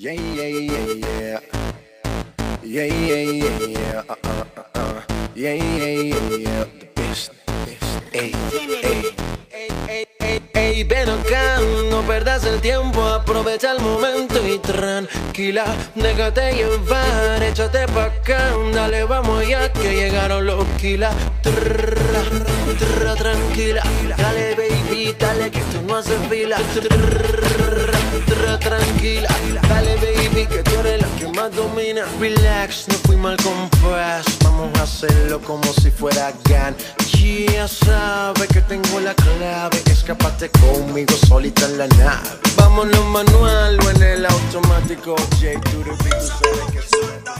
Yeah, yeah, yeah, yeah. Yeah, yeah, yeah, yeah. Uh, uh, uh, uh. Yeah, yeah, yeah, yeah. The best, best. Ey, ey. Ey, ey, ey, ven acá, no perdas el tiempo, aprovecha el momento y tranquila, déjate llevar, échate pa' acá, dale, vamos ya que llegaron los kilas. Trrra, trrra, tranquila, dale baby, dale que esto no hace fila. Trrra, trrra, tranquila, dale que tú eres la que más domina. Relax, no fui mal compás, vamos a hacerlo como si fuera GAN. Ya sabes que tengo la clave, escapate conmigo solita en la nave. Vámonos manual o en el automático, J tú sabes que suena.